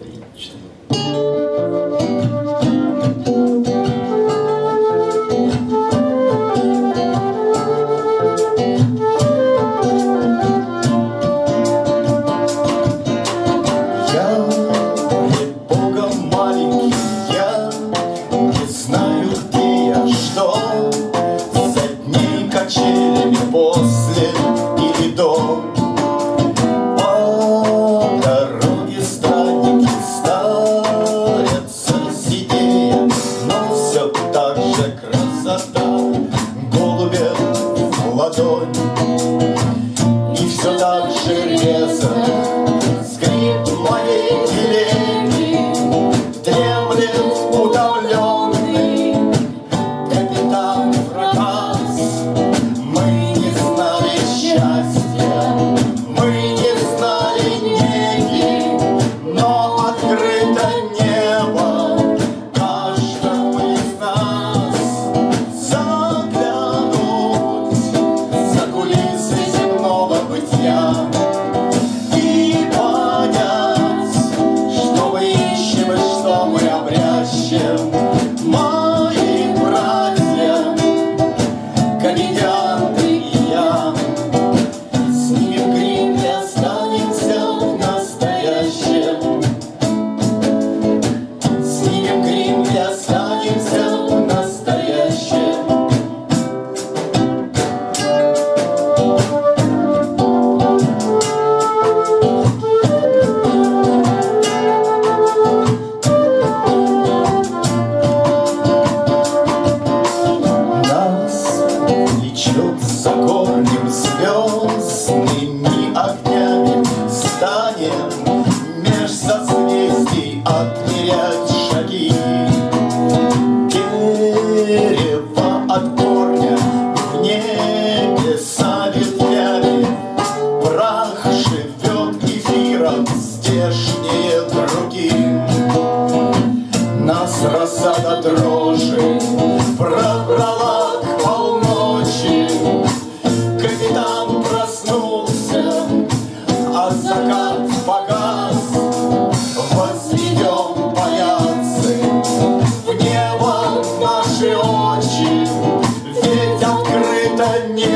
Eita. ладонь. И все так же резко. За корнем звездными огнями.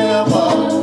forever.